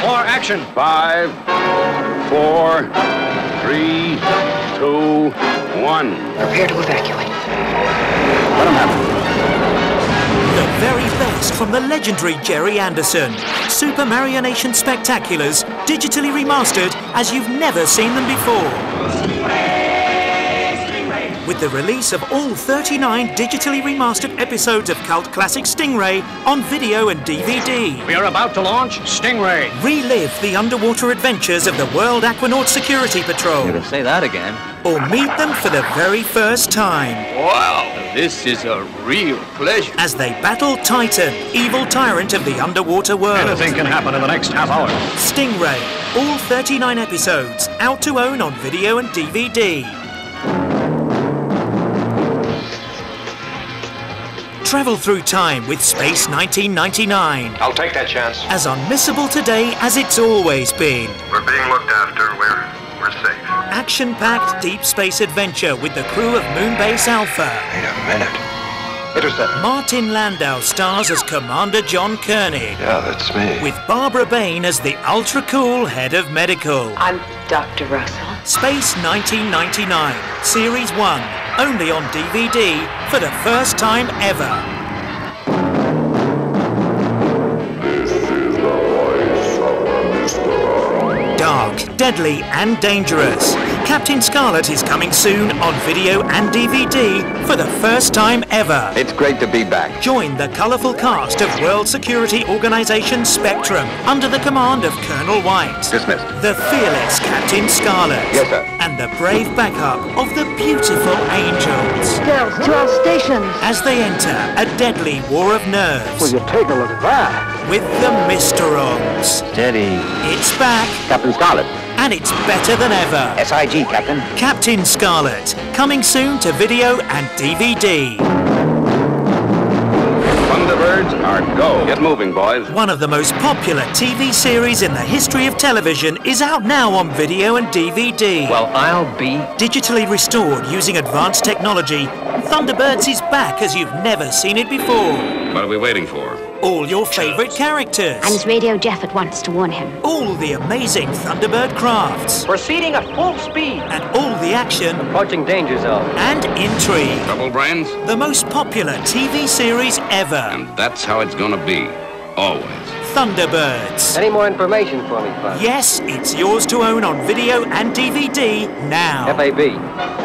for action. Five, four, three, two, one. Prepare to evacuate. Let him have it. The very best from the legendary Gerry Anderson. Super Marionation Spectaculars, digitally remastered as you've never seen them before. With the release of all 39 digitally remastered episodes of cult classic Stingray on video and DVD. We are about to launch Stingray. Relive the underwater adventures of the World Aquanaut Security Patrol. You can say that again. Or meet them for the very first time. Wow, this is a real pleasure. As they battle Titan, evil tyrant of the underwater world. Anything can happen in the next half hour. Stingray, all 39 episodes, out to own on video and DVD. Travel through time with Space 1999. I'll take that chance. As unmissable today as it's always been. We're being looked after. We're we're safe. Action packed deep space adventure with the crew of Moonbase Alpha. Wait a minute. Intercept. Martin Landau stars as Commander John Koenig, Yeah, that's me. with Barbara Bain as the ultra cool head of medical. I'm Dr. Russell. Space 1999, Series 1, only on DVD for the first time ever. Dark, deadly, and dangerous. Captain Scarlet is coming soon on video and DVD for the first time ever. It's great to be back. Join the colourful cast of World Security Organization Spectrum under the command of Colonel White. Dismissed. The fearless Captain Scarlet. Yes, sir. And the brave backup of the beautiful Angels. Girls, to our stations. As they enter a deadly war of nerves you take a look at that? with the Mysterons. Steady. It's back, Captain Scarlet. And it's better than ever. SIG, Captain. Captain Scarlet, coming soon to video and DVD. Thunderbirds are go. Get moving, boys. One of the most popular TV series in the history of television is out now on video and DVD. Well, I'll be. Digitally restored using advanced technology, Thunderbirds is back as you've never seen it before. What are we waiting for? All your favorite characters. And his radio Jeff at once to warn him. all the amazing Thunderbird crafts. Proceeding at full speed. And all the action Approaching danger zone. and intrigue. Double brains? The most popular TV series ever. And that's how it's gonna be. Always. Thunderbirds. Any more information for me, Bud? Yes, it's yours to own on video and DVD now. FAB.